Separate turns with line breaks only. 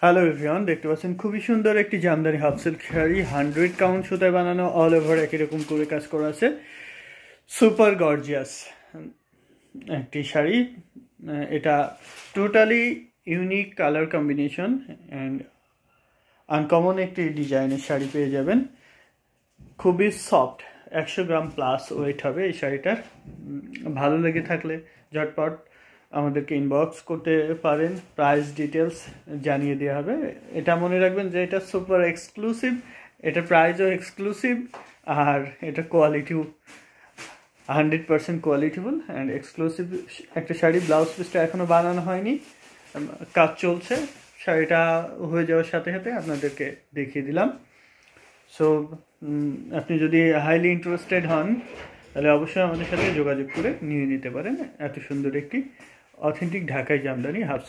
Hello everyone দেখতে পাচ্ছেন খুবই সুন্দর একটি jamdani half silk sari hundred count সুতায় বানানো অল ওভার একই রকম করে কাজ করা আছে। সুপার গর্জিয়াস একটি শাড়ি। এটা totally unique colour combination and uncommon একটি ডিজাইনের শাড়ি পেয়ে যাবেন। খুবই সফট একশো গ্রাম প্লাস ওয়েট হবে এই শাড়িটার। ভালো লেগে থাকলে ঝটপট আমাদেরকে ইনবক্স করতে পারেন। প্রাইস ডিটেলস জানিয়ে দেওয়া হবে। এটা মনে রাখবেন যে এটা সুপার এক্সক্লুসিভ এটা প্রাইসও এক্সক্লুসিভ আর এটা কোয়ালিটিও hundred percent qualityful and exclusive একটা শাড়ি ব্লাউজ পিসটা এখনও বানানো হয়নি। কাজ চলছে। শাড়িটা হয়ে যাওয়ার সাথে সাথে আপনাদেরকে দেখিয়ে দিলাম। সো আপনি যদি হাইলি ইন্টারেস্টেড হন, তাহলে অবশ্যই আমাদের সাথে যোগাযোগ করে নিয়ে নিতে পারেন। এত সুন্দর একটি অথেন্টিক ঢাকাই জামদানি হাফ